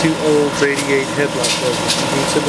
two old 88 headlight bulbs.